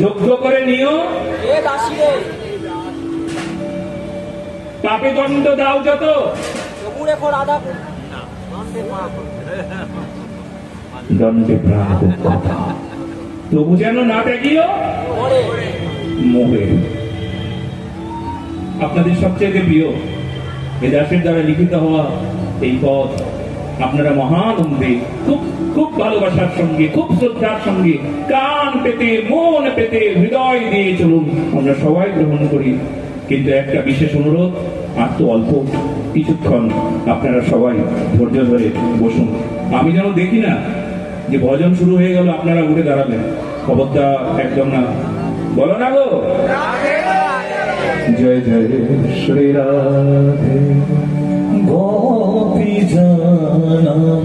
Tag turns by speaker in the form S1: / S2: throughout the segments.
S1: যোগ্য করে নিও। পাপে দণ্ড দাও যত। দণ্ডে তবু যেন না ত্যাগিও আপনাদের সবচেয়ে প্রিয় এ দাসের দ্বারা লিখিত হওয়া এই পথ আপনারা মহানন্দে খুব খুব ভালোবাসার সঙ্গে খুব শ্রদ্ধার সঙ্গে কান পেতে মন পেতে হৃদয় দিয়ে চলুন আমরা সবাই গ্রহণ করি। কিন্তু একটা বিশেষ অনুরোধ আর তো অল্প কিছুক্ষণ আপনারা সবাই ধৈর্য ধরে বসুন। আমি যেন দেখি না যে ভজন শুরু হয়ে গেল আপনারা উঠে দাঁড়াবেন খবরটা একদম না। বলো না গো। জয় জয় শ্রী রাধে।
S2: गोपी जनमल्लभ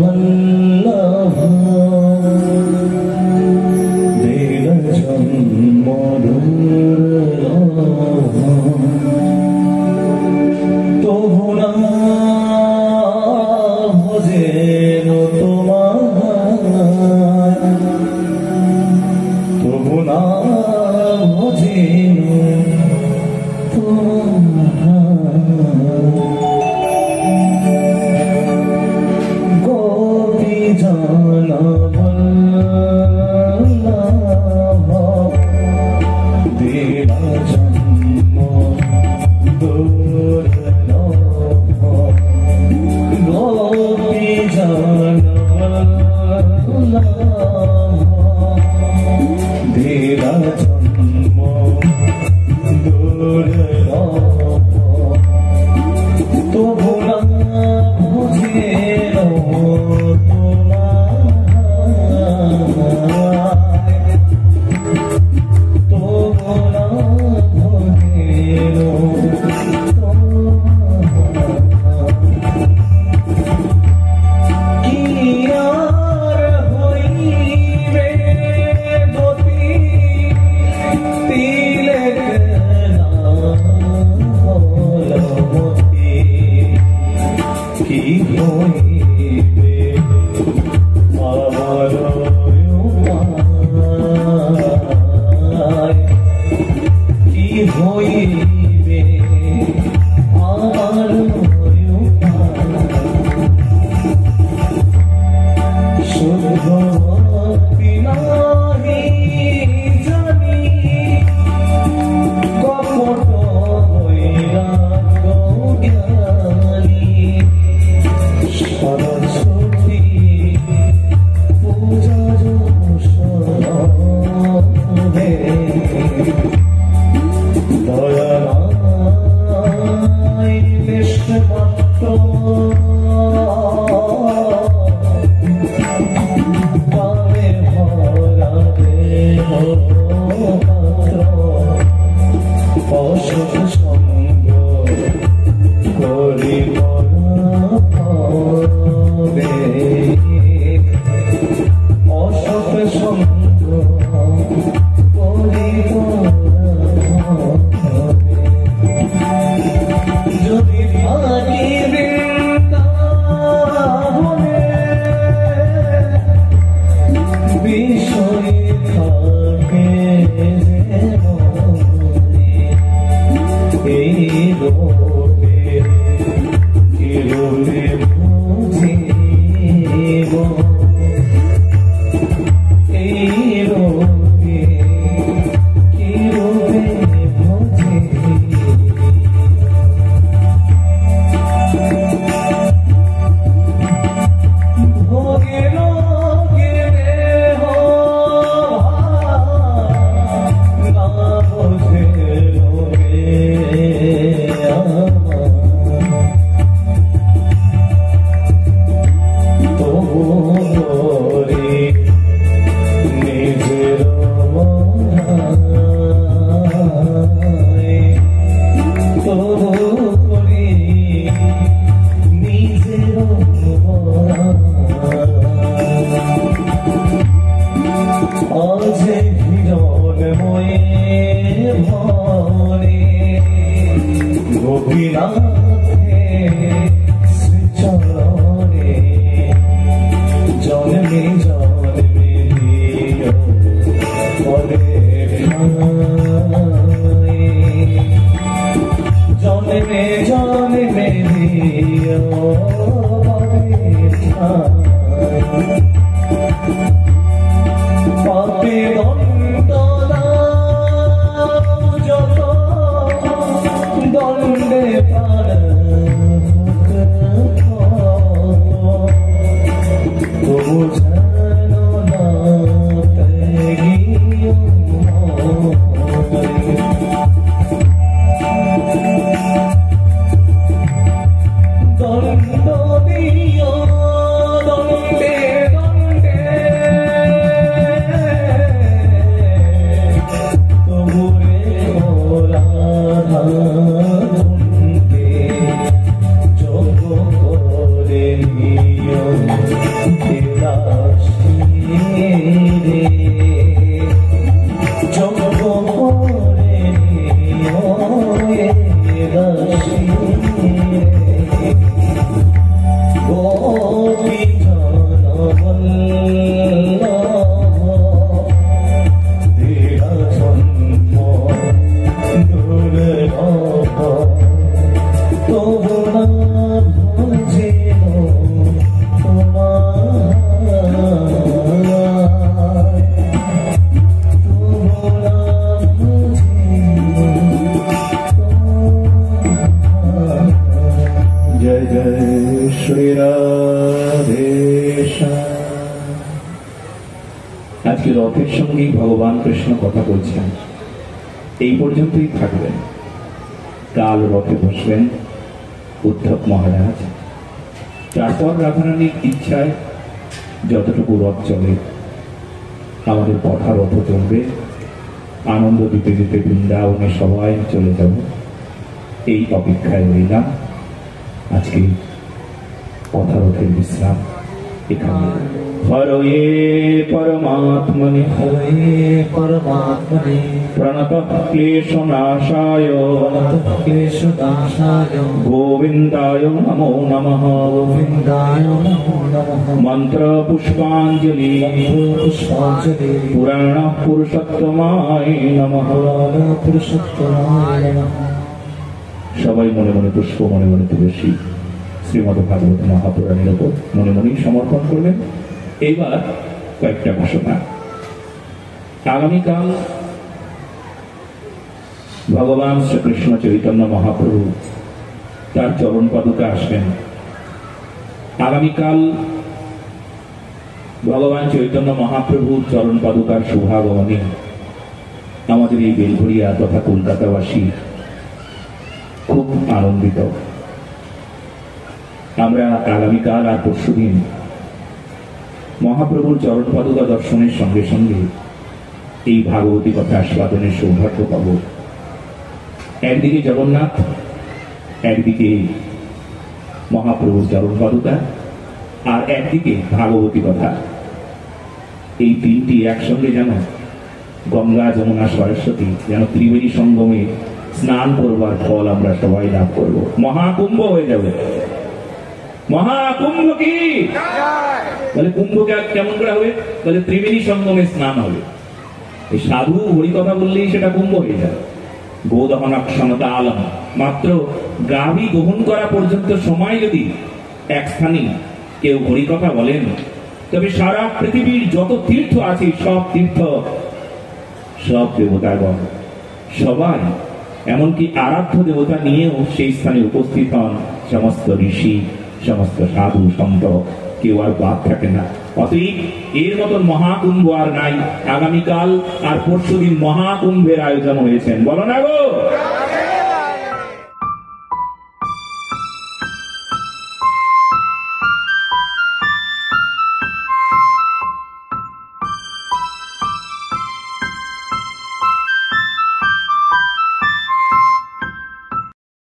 S2: Oh. এই
S1: রথের সঙ্গেই ভগবান কৃষ্ণ কথা বলছেন। এই পর্যন্তই থাকবেন। কাল রথে বসবেন উদ্ধব মহারাজ। তারপর রাধারানীর ইচ্ছায় যতটুকু রথ চলে, আমাদের কথা রথ চলবে। আনন্দ দিতে দিতে বৃন্দাবনে সবাই চলে যাব। এই অপেক্ষায় রইলাম। আজকে কথা রথের বিশ্রাম। এখানে। হরয়ে পরমাত্মনে।
S2: হরে পরমাত্মনে।
S1: প্রণত ক্লেশ নাশায়।
S2: ক্লেশনাশায়
S1: গোবিন্দায় নমো নমঃ।
S2: গোবিন্দায় নমো নমঃ।
S1: মন্ত্র পুষ্পাঞ্জলি।
S2: পুষ্পাঞ্জলি।
S1: পুরাণ পুরুষোত্তমায় নমঃ।
S2: পুরাণ পুরুষোত্তমায় নমঃ।
S1: সবাই মনে মনে পুষ্প মনে মনে তুলসী। শ্রীমদ ভাগবত মহাপুরাণের ওপর মনে মনেই সমর্পণ করবেন এইবার কয়েকটা ঘোষণা। আগামীকাল ভগবান শ্রীকৃষ্ণ চৈতন্য মহাপ্রভু তার চরণ পাদুকা আসবেন। আগামীকাল ভগবান চৈতন্য মহাপ্রভুর চরণ পাদুকার শুভাগমনে আমাদের এই বেলঘড়িয়া তথা কলকাতাবাসী খুব আনন্দিত। আমরা আগামীকাল আর পরশুদিন মহাপ্রভুর চরণ পাদুকা দর্শনের সঙ্গে সঙ্গে এই ভাগবতী কথা আস্বাদনের সৌভাগ্য পাব। একদিকে জগন্নাথ, একদিকে মহাপ্রভুর চরণ পাদুকা আর একদিকে ভাগবতী কথা। এই তিনটি একসঙ্গে যেন গঙ্গা, যমুনা, সরস্বতী, যেন ত্রিবেণী সঙ্গমে স্নান করবার ফল আমরা সবাই লাভ করব। মহাকুম্ভ হয়ে যাবে। মহাকুম্ভ কি বলে কুম্ভ কেমন করে হবে? বলে ত্রিবেণী সঙ্গমে স্নান হবে। এই সাধু হরি কথা বললেই সেটা কুম্ভ হয়ে যাবে গোদহন ক্ষমতা আলম। মাত্র গাভী গ্রহণ করা পর্যন্ত সময় যদি এক স্থানে কেউ হরি কথা বলেন, তবে সারা পৃথিবীর যত তীর্থ আছে, সব তীর্থ, সব দেবতাগণ, সবাই, এমনকি আরাধ্য দেবতা নিয়েও সেই স্থানে উপস্থিত হন সমস্ত ঋষি। সমস্ত সাধু সন্ত কেউ আর বাদ থাকে না। অতএব এর মতন মহাকুম্ভ আর নাই। আগামীকাল আর পরশুদিন মহাকুম্ভের আয়োজন হয়েছেন। বলো না গো!